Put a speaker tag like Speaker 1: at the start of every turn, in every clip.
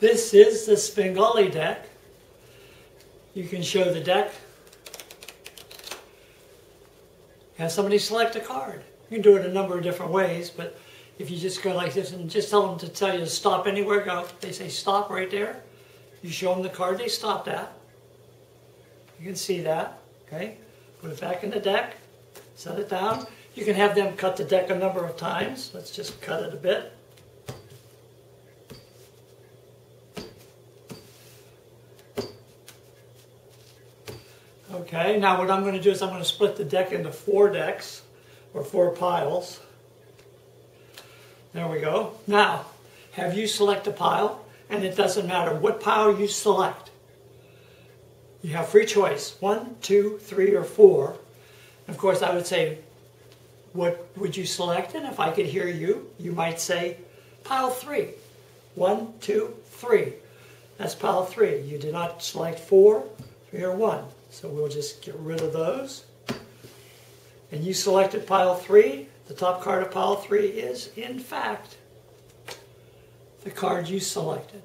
Speaker 1: This is the Svengali deck. You can show the deck. Have somebody select a card. You can do it a number of different ways, but if you just go like this and just tell them to tell you to stop anywhere, go. They say stop right there. You show them the card they stopped at. You can see that. Okay. Put it back in the deck. Set it down. You can have them cut the deck a number of times. Let's just cut it a bit. Okay, now what I'm going to do is I'm going to split the deck into four decks, or four piles. There we go. Now, have you select a pile, and it doesn't matter what pile you select. You have free choice, one, two, three, or four. Of course, I would say, what would you select? And if I could hear you, you might say, pile three. One, two, three. That's pile three. You did not select four, three, or one. So we'll just get rid of those. And you selected pile three. The top card of pile three is, in fact, the card you selected.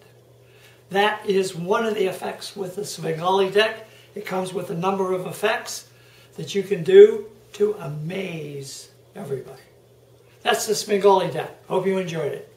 Speaker 1: That is one of the effects with the Svengali deck. It comes with a number of effects that you can do to amaze everybody. That's the Svengali deck. Hope you enjoyed it.